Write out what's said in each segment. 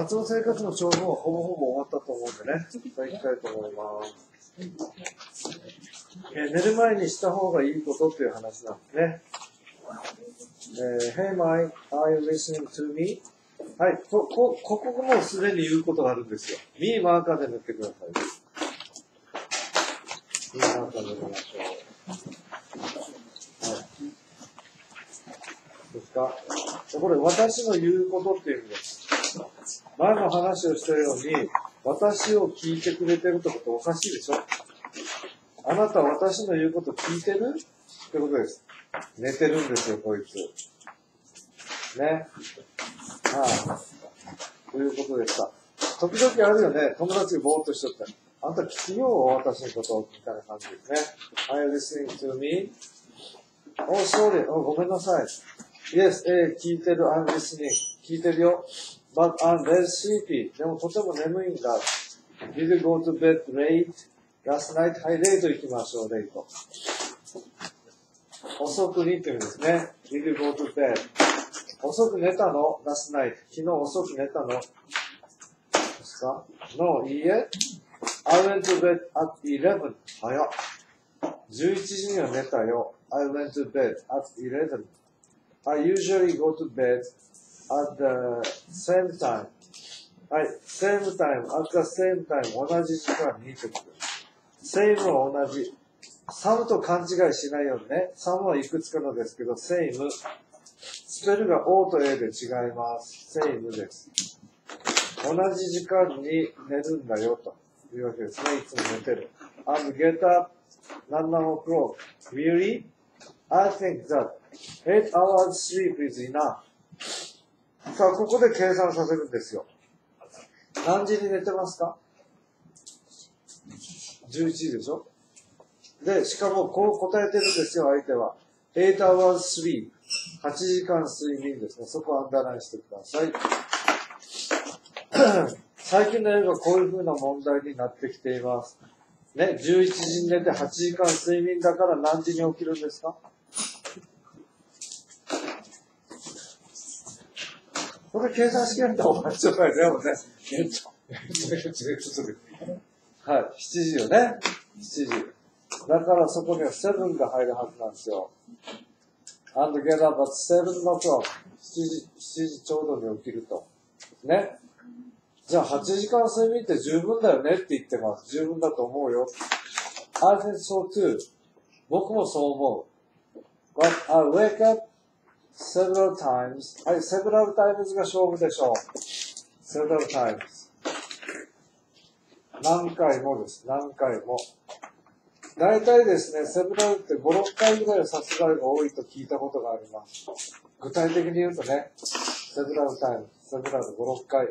夏の生活の長文はほぼほぼ終わったと思うんでね、いきたいと思います。えー寝る前にした方がいいことっていう話なんですね。えー Hey, Mike, are you listening to me? はい、こ、こ、ここもすでに言うことがあるんですよ。me マーカーで塗ってください。me マーカーで塗りましょう。はい。ですか？これ、私の言うことっていう意味です。前の話をしたように、私を聞いてくれてるってことおかしいでしょ？あなた私の言うこと聞いてる？ってことです。寝てるんですよ、こいつ。ね。はい。ということでした。時々あるよね、友達がぼーっとしとって。あんた聞きよう、私のことを、みたいな感じですね。Are you listening to me? Oh, sorry. おごめんなさい。Yes, えー聞いてる、I'm listening. 聞いてるよ。But I'm very sleepy. でもとても眠いんだ。Did you go to bed late? Last night? はい、レイト行きましょう、レイト。遅くにっていうんですね。Did you go to bed? 遅く寝たの ?last night. 昨日遅く寝たのですか ?No, いいえ。I went to bed at 11. 早っ。11時には寝たよ。I went to bed at 11. I usually go to bed at the same time. はい、same time, at the same time, 同じ時間にってこと。same は同じ。サムと勘違いしないようにね。サムはいくつかのですけど、same。スペルが O と A で違います。same です。同じ時間に寝るんだよというわけですね。いつも寝てる。and get up 7 o'clock. Really? I think that 8 hours sleep is enough. さあ、ここで計算させるんですよ。何時に寝てますか ?11 時でしょ？で、しかもこう答えてるんですよ、相手は。8 hours sleep。8時間睡眠ですね。そこをアンダーラインしてください。最近の映画こういう風な問題になってきています。ね、11時に寝て8時間睡眠だから何時に起きるんですか？これ計算式やったら終わっちゃうからね、もうね。えっと、はい、7時よね。7時。だからそこには7が入るはずなんですよ。and get up at 7 o'clock. 7時、7時ちょうどに起きると。ね。じゃあ8時間睡眠って十分だよねって言ってます。十分だと思うよ。I think so too. 僕もそう思う。But I wake up several times. はい、several times が勝負でしょう。several times. 何回もです。何回も。大体ですね、セブラルって5、6回ぐらいはさすが多いと聞いたことがあります。具体的に言うとね、セブラルタイム、セブラル5、6回。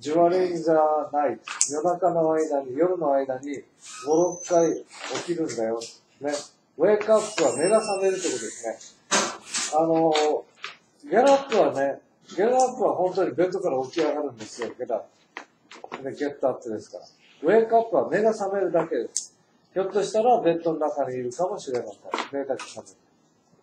ジュアリンザーナイト、夜中の間に、夜の間に5、6回起きるんだよ。ね。ウェイクアップは目が覚めるってことですね。あの、ゲラップはね、ゲラップは本当にベッドから起き上がるんですよ、ゲラップ。ね、ゲットアップですから。ウェイクアップは目が覚めるだけです。ひょっとしたらベッドの中にいるかもしれません。目だけ覚める。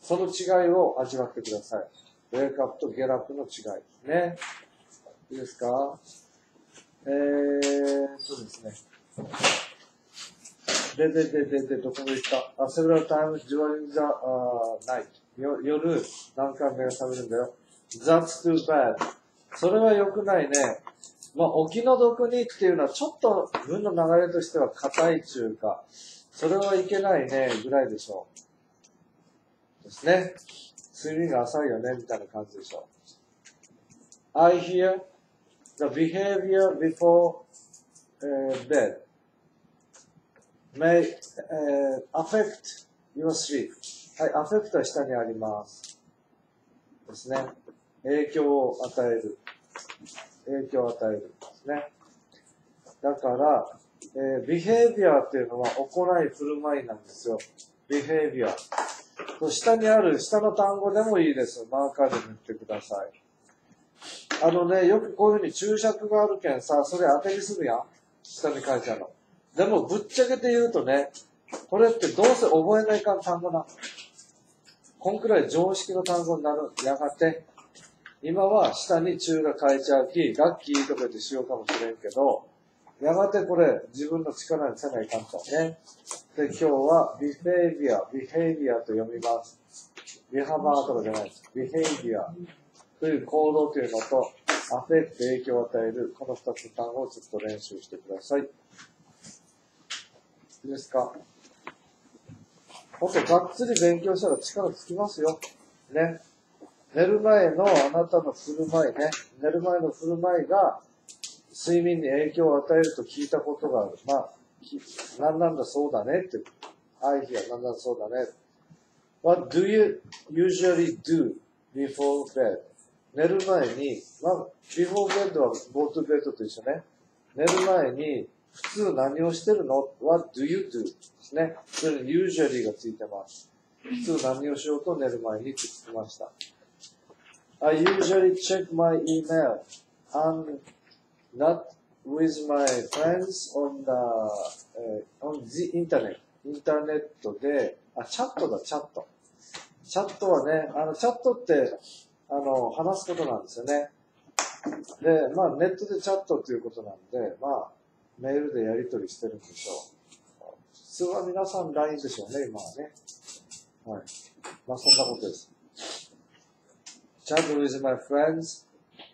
その違いを味わってください。ウェイクアップとゲラップの違い。ね。いいですか？えーっとですね。で、で、で、で、で、どこまで行った？あ、several times during the、uh, night. よ夜、何回目が覚めるんだよ。That's too bad. それは良くないね。まあ、お気の毒にっていうのは、ちょっと文の流れとしては硬い中か。それはいけないね、ぐらいでしょう。ですね。睡眠が浅いよね、みたいな感じでしょう。I hear the behavior before、uh, bed may、uh, affect your sleep. はい、affect は下にあります。ですね。影響を与える。影響を与えるですね。だから、えー、behavior っていうのは行い、振る舞いなんですよ。behavior。下にある下の単語でもいいです。マーカーで塗ってください。あのね、よくこういうふうに注釈があるけんさ、それ当てにするやん。下に書いてあるの。でも、ぶっちゃけて言うとね、これってどうせ覚えないかん単語な。こんくらい常識の単語になる。やがて。今は下に中が書いちゃうき、楽器とかでしようかもしれんけど、やがてこれ自分の力にせないかんとね。で、今日は behavior, behavior と読みます。ビハバーとかじゃないです。behavior という行動というのと、アフェクト影響を与える、この二つ単語をちょっと練習してください。いいですか？もっとがっつり勉強したら力つきますよ。ね。寝る前のあなたの振る舞いね。寝る前の振る舞いが睡眠に影響を与えると聞いたことがある。まあ、なんなんだそうだねって。愛妃はなんなんだそうだね。What do you usually do before bed? 寝る前に、まあ、before bed は go to bed と一緒ね。寝る前に、普通何をしてるの ?What do you do? ですね。それに usually がついてます。普通何をしようと寝る前にって聞きました。I usually check my email and not with my friends on the,、uh, on the internet. インターネットで、あ、チャットだ、チャット。チャットはね、あの、チャットって、あの、話すことなんですよね。で、まあ、ネットでチャットということなんで、まあ、メールでやり取りしてるんでしょう。普通は皆さん LINE でしょうね、今はね。はい。まあ、そんなことです。chat with my friends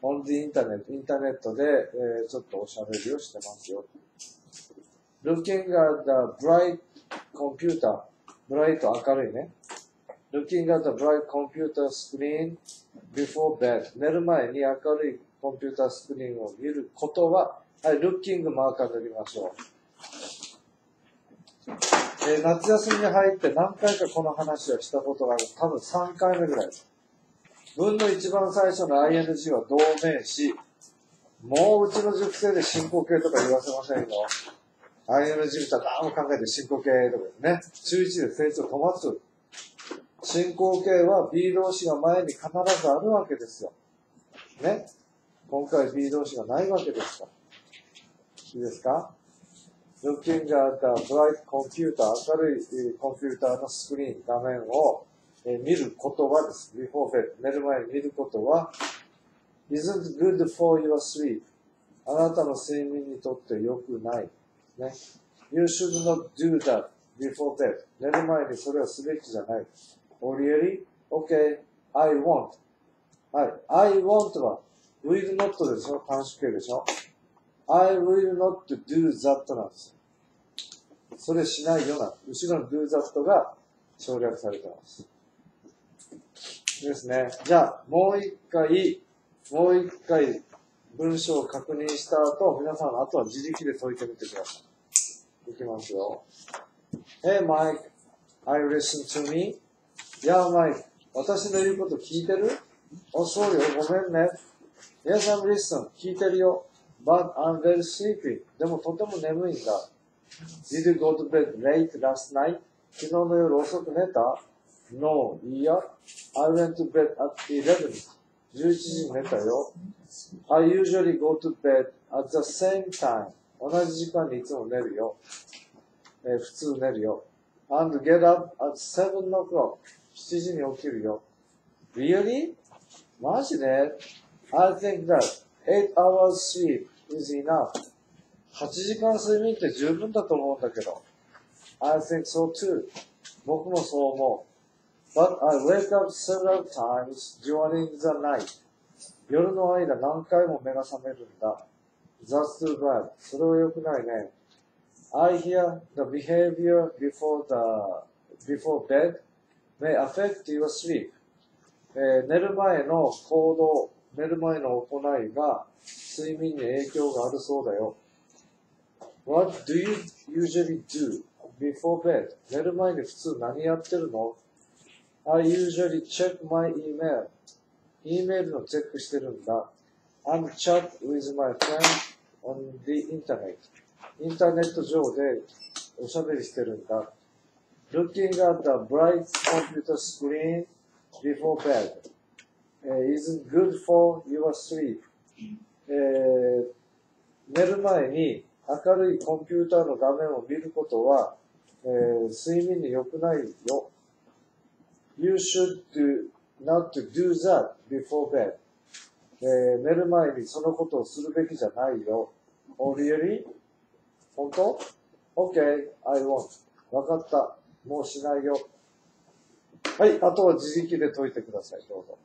on the internet. インターネットで、えーちょっとおしゃべりをしてますよ。looking at the bright computer. bright 明るいね。looking at the bright computer screen before bed. 寝る前に明るいコンピュータースクリーンを見ることは、はい、looking マーカー塗りましょう。えー夏休みに入って何回かこの話をしたことがある。多分3回目ぐらいです。文の一番最初の ing は同名詞。もううちの塾生で進行形とか言わせませんよ。ing みたら何も考えて進行形とかね。中1で成長止まつ。進行形は B 動詞が前に必ずあるわけですよ。ね。今回 B 動詞がないわけですから。いいですか looking at the bright computer 明るいコンピューターのスクリーン、画面を、見ることはです。before bed 寝る前に見ることは isn't good for your sleep あなたの睡眠にとって良くない。ね。You should not do that before bed 寝る前にそれはすべきじゃない。Oh really? Okay, I won't. はい。I want は will not でしょ短縮形でしょ I will not do that なんです。それしないよな。後ろの do that が省略されてます。ですね。じゃあ、もう一回、もう一回文章を確認した後、皆さんあとは自力で解いてみてください。いきますよ。Hey Mike, are you listening to me? いや、マイク、私の言うこと聞いてる？あ、そうよ、ごめんね。Yes, I'm listening. 聞いてるよ。But I'm very sleepy. でもとても眠いんだ。Did you go to bed late last night? 昨日の夜遅く寝た ?No, いや。I went to bed at 11. 11時に寝たよ。I usually go to bed at the same time. 同じ時間にいつも寝るよ。えー普通寝るよ。And get up at 7 o'clock. 7時に起きるよ。Really? マジで ?I think that 8 hours sleep is enough. 8時間睡眠って十分だと思うんだけど。I think so too. 僕もそう思う。But I wake up several times during the night. 夜の間何回も目が覚めるんだ。That's too bad. それは良くないね。I hear the behavior before the, before bed may affect your sleep. えー寝る前の行動、寝る前の行いが睡眠に影響があるそうだよ。What do you usually do before bed? 寝る前に普通何やってるの ?I usually check my email. E メールのチェックしてるんだ。and chat with my friend on the internet. インターネット上でおしゃべりしてるんだ。Looking at the bright computer screen before bed isn't good for your sleep? えー寝る前に明るいコンピューターの画面を見ることは、えー睡眠に良くないよ。You should do, not do that before bed. えー寝る前にそのことをするべきじゃないよ。Oh, really? 本当 ?OK, I won't. わかった。もうしないよ。はい、あとは自力で解いてください。どうぞ。